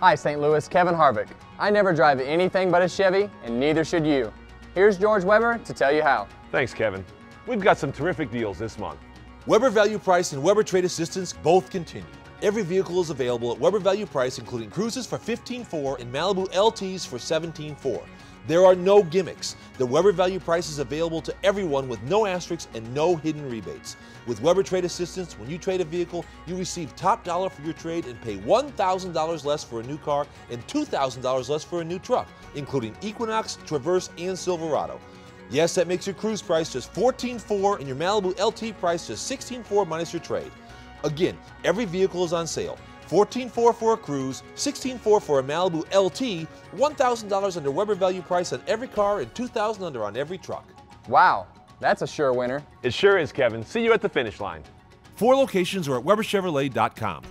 Hi, St. Louis, Kevin Harvick. I never drive anything but a Chevy, and neither should you. Here's George Weber to tell you how. Thanks, Kevin. We've got some terrific deals this month. Weber Value Price and Weber Trade Assistance both continue. Every vehicle is available at Weber Value Price, including Cruzes for $15,400 and Malibu LTs for $17,400. There are no gimmicks. The Weber Value Price is available to everyone with no asterisks and no hidden rebates. With Weber Trade Assistance, when you trade a vehicle, you receive top dollar for your trade and pay $1,000 less for a new car and $2,000 less for a new truck, including Equinox, Traverse, and Silverado. Yes, that makes your Cruze price just $14,400 and your Malibu LT price just $16,400 minus your trade. Again, every vehicle is on sale. $14,400 for a Cruze, $16,400 for a Malibu LT, $1,000 under Weber value price on every car, and $2,000 under on every truck. Wow, that's a sure winner. It sure is, Kevin. See you at the finish line. Four locations are at WeberChevrolet.com.